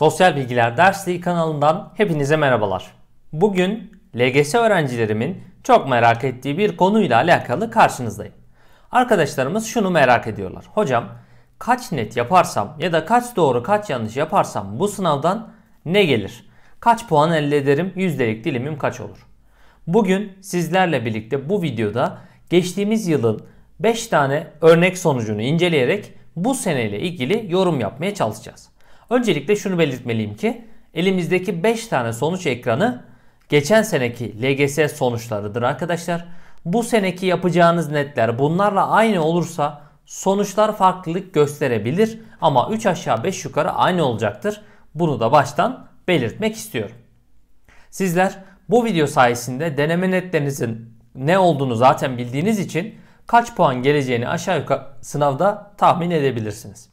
Sosyal Bilgiler Dersliği kanalından hepinize merhabalar. Bugün LGS öğrencilerimin çok merak ettiği bir konuyla alakalı karşınızdayım. Arkadaşlarımız şunu merak ediyorlar. Hocam kaç net yaparsam ya da kaç doğru kaç yanlış yaparsam bu sınavdan ne gelir? Kaç puan elde ederim? Yüzdelik dilimim kaç olur? Bugün sizlerle birlikte bu videoda geçtiğimiz yılın 5 tane örnek sonucunu inceleyerek bu seneyle ilgili yorum yapmaya çalışacağız. Öncelikle şunu belirtmeliyim ki elimizdeki 5 tane sonuç ekranı geçen seneki LGS sonuçlarıdır arkadaşlar. Bu seneki yapacağınız netler bunlarla aynı olursa sonuçlar farklılık gösterebilir ama 3 aşağı 5 yukarı aynı olacaktır. Bunu da baştan belirtmek istiyorum. Sizler bu video sayesinde deneme netlerinizin ne olduğunu zaten bildiğiniz için kaç puan geleceğini aşağı yukarı sınavda tahmin edebilirsiniz.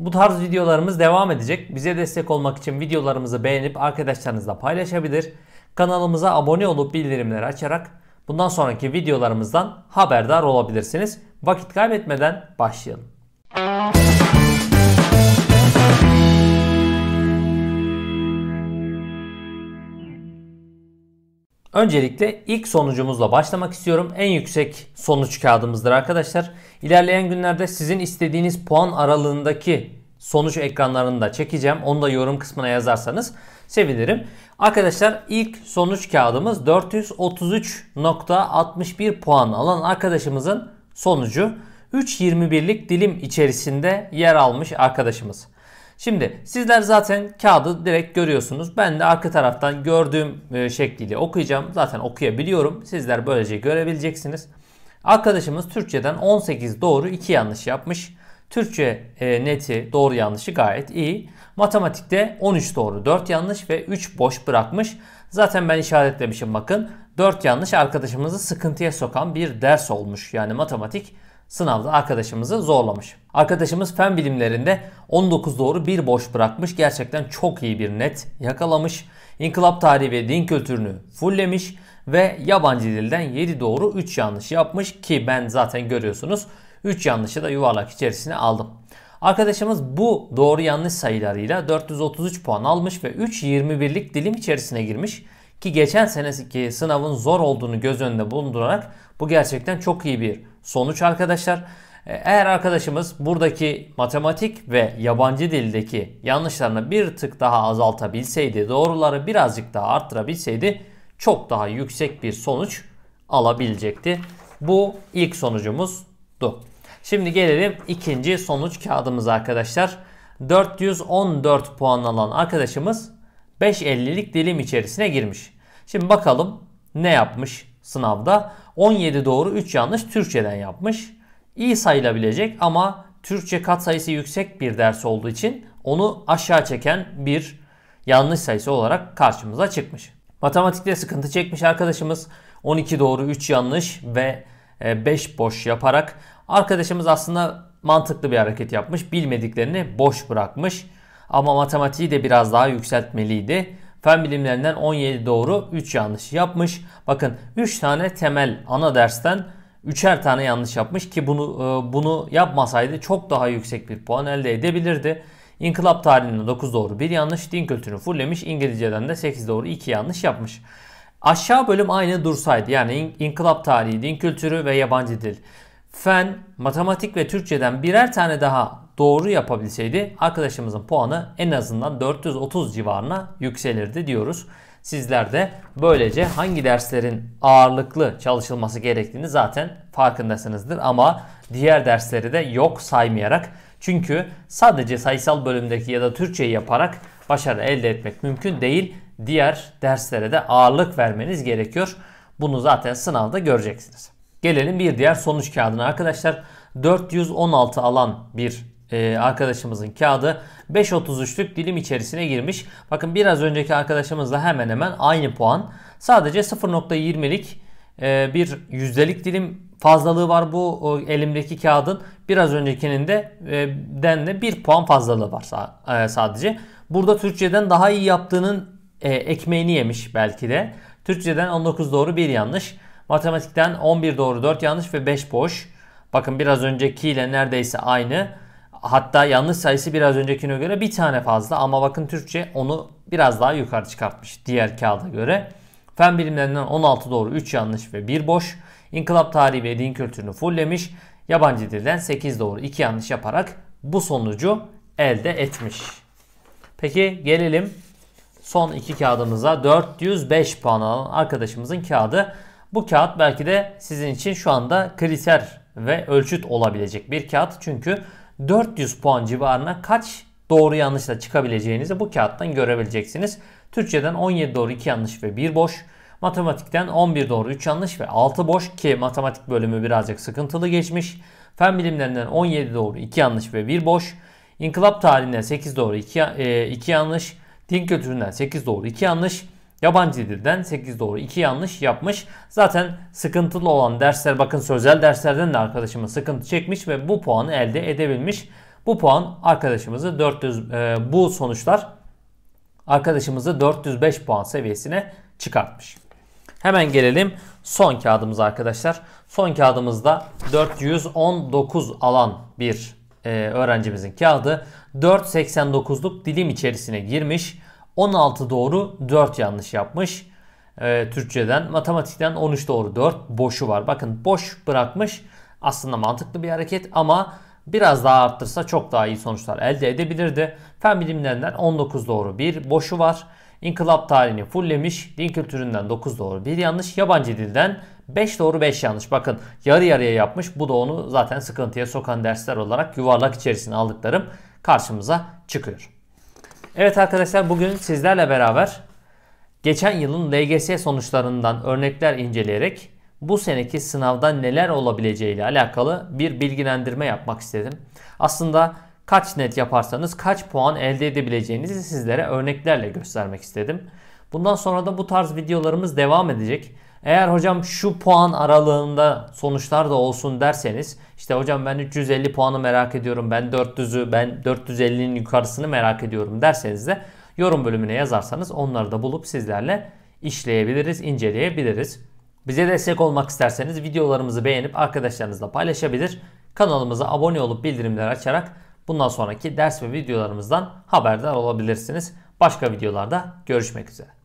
Bu tarz videolarımız devam edecek. Bize destek olmak için videolarımızı beğenip arkadaşlarınızla paylaşabilir. Kanalımıza abone olup bildirimleri açarak bundan sonraki videolarımızdan haberdar olabilirsiniz. Vakit kaybetmeden başlayalım. Öncelikle ilk sonucumuzla başlamak istiyorum. En yüksek sonuç kağıdımızdır arkadaşlar. İlerleyen günlerde sizin istediğiniz puan aralığındaki sonuç ekranlarını da çekeceğim. Onu da yorum kısmına yazarsanız sevinirim. Arkadaşlar ilk sonuç kağıdımız 433.61 puan alan arkadaşımızın sonucu 3.21'lik dilim içerisinde yer almış arkadaşımız. Şimdi sizler zaten kağıdı direkt görüyorsunuz. Ben de arka taraftan gördüğüm e, şekliyle okuyacağım. Zaten okuyabiliyorum. Sizler böylece görebileceksiniz. Arkadaşımız Türkçeden 18 doğru 2 yanlış yapmış. Türkçe e, neti doğru yanlışı gayet iyi. Matematikte 13 doğru 4 yanlış ve 3 boş bırakmış. Zaten ben işaretlemişim bakın. 4 yanlış arkadaşımızı sıkıntıya sokan bir ders olmuş. Yani matematik sınavda arkadaşımızı zorlamış. Arkadaşımız fen bilimlerinde 19 doğru 1 boş bırakmış. Gerçekten çok iyi bir net yakalamış. İnkılap tarihi ve din kültürünü fulllemiş ve yabancı dilden 7 doğru 3 yanlış yapmış ki ben zaten görüyorsunuz 3 yanlışı da yuvarlak içerisine aldım. Arkadaşımız bu doğru yanlış sayılarıyla 433 puan almış ve 3.21'lik dilim içerisine girmiş. Ki geçen seneki sınavın zor olduğunu göz önünde bulundurarak bu gerçekten çok iyi bir sonuç arkadaşlar. E, eğer arkadaşımız buradaki matematik ve yabancı dildeki yanlışlarını bir tık daha azaltabilseydi, doğruları birazcık daha arttırabilseydi çok daha yüksek bir sonuç alabilecekti. Bu ilk sonucumuzdu. Şimdi gelelim ikinci sonuç kağıdımıza arkadaşlar. 414 puan alan arkadaşımız 5.50'lik dilim içerisine girmiş. Şimdi bakalım ne yapmış sınavda. 17 doğru 3 yanlış Türkçeden yapmış. İyi sayılabilecek ama Türkçe kat sayısı yüksek bir ders olduğu için onu aşağı çeken bir yanlış sayısı olarak karşımıza çıkmış. Matematikte sıkıntı çekmiş arkadaşımız. 12 doğru 3 yanlış ve 5 e, boş yaparak arkadaşımız aslında mantıklı bir hareket yapmış. Bilmediklerini boş bırakmış. Ama matematiği de biraz daha yükseltmeliydi. Fen bilimlerinden 17 doğru 3 yanlış yapmış. Bakın 3 tane temel ana dersten 3'er tane yanlış yapmış ki bunu e, bunu yapmasaydı çok daha yüksek bir puan elde edebilirdi. İnkılap tarihinde 9 doğru 1 yanlış, din kültürünü fulllemiş, İngilizceden de 8 doğru 2 yanlış yapmış. Aşağı bölüm aynı dursaydı yani inkılap tarihi, din kültürü ve yabancı dil. Fen, matematik ve Türkçeden birer tane daha doğru yapabilseydi arkadaşımızın puanı en azından 430 civarına yükselirdi diyoruz. Sizler de böylece hangi derslerin ağırlıklı çalışılması gerektiğini zaten farkındasınızdır ama diğer dersleri de yok saymayarak çünkü sadece sayısal bölümdeki ya da Türkçeyi yaparak başarı elde etmek mümkün değil. Diğer derslere de ağırlık vermeniz gerekiyor. Bunu zaten sınavda göreceksiniz. Gelelim bir diğer sonuç kağıdına arkadaşlar. 416 alan bir e, arkadaşımızın kağıdı 5.33'lük dilim içerisine girmiş. Bakın biraz önceki arkadaşımızla hemen hemen aynı puan. Sadece 0.20'lik e, bir yüzdelik dilim fazlalığı var bu elimdeki kağıdın. Biraz öncekinin de e, den de bir puan fazlalığı var e, sadece. Burada Türkçeden daha iyi yaptığının e, ekmeğini yemiş belki de. Türkçeden 19 doğru 1 yanlış. Matematikten 11 doğru 4 yanlış ve 5 boş. Bakın biraz öncekiyle neredeyse aynı. Hatta yanlış sayısı biraz öncekine göre bir tane fazla ama bakın Türkçe onu biraz daha yukarı çıkartmış diğer kağıda göre. Fen bilimlerinden 16 doğru 3 yanlış ve 1 boş. İnkılap tarihi ve din kültürünü fulllemiş. Yabancı dilden 8 doğru 2 yanlış yaparak bu sonucu elde etmiş. Peki gelelim son iki kağıdımıza 405 puan alan arkadaşımızın kağıdı. Bu kağıt belki de sizin için şu anda kriter ve ölçüt olabilecek bir kağıt. Çünkü 400 puan civarına kaç doğru yanlışla çıkabileceğinizi bu kağıttan görebileceksiniz. Türkçeden 17 doğru 2 yanlış ve 1 boş. Matematikten 11 doğru 3 yanlış ve 6 boş ki matematik bölümü birazcık sıkıntılı geçmiş. Fen bilimlerinden 17 doğru 2 yanlış ve 1 boş. İnkılap tarihinden 8 doğru 2, 2 yanlış. Din kültüründen 8 doğru 2 yanlış. Yabancı dilden 8 doğru 2 yanlış yapmış. Zaten sıkıntılı olan dersler bakın sözel derslerden de arkadaşımız sıkıntı çekmiş ve bu puanı elde edebilmiş. Bu puan arkadaşımızı 400 e, bu sonuçlar arkadaşımızı 405 puan seviyesine çıkartmış. Hemen gelelim son kağıdımıza arkadaşlar. Son kağıdımızda 419 alan bir e, öğrencimizin kağıdı 489'luk dilim içerisine girmiş. 16 doğru 4 yanlış yapmış. E, Türkçeden, matematikten 13 doğru 4 boşu var. Bakın boş bırakmış. Aslında mantıklı bir hareket ama biraz daha arttırsa çok daha iyi sonuçlar elde edebilirdi. Fen bilimlerinden 19 doğru 1 boşu var. İnkılap tarihini fulllemiş. Din kültüründen 9 doğru 1 yanlış. Yabancı dilden 5 doğru 5 yanlış. Bakın yarı yarıya yapmış. Bu da onu zaten sıkıntıya sokan dersler olarak yuvarlak içerisine aldıklarım karşımıza çıkıyor. Evet arkadaşlar bugün sizlerle beraber geçen yılın LGS sonuçlarından örnekler inceleyerek bu seneki sınavda neler olabileceği ile alakalı bir bilgilendirme yapmak istedim. Aslında kaç net yaparsanız kaç puan elde edebileceğinizi sizlere örneklerle göstermek istedim. Bundan sonra da bu tarz videolarımız devam edecek. Eğer hocam şu puan aralığında sonuçlar da olsun derseniz işte hocam ben 350 puanı merak ediyorum ben 400'ü ben 450'nin yukarısını merak ediyorum derseniz de yorum bölümüne yazarsanız onları da bulup sizlerle işleyebiliriz, inceleyebiliriz. Bize destek olmak isterseniz videolarımızı beğenip arkadaşlarınızla paylaşabilir. Kanalımıza abone olup bildirimleri açarak bundan sonraki ders ve videolarımızdan haberdar olabilirsiniz. Başka videolarda görüşmek üzere.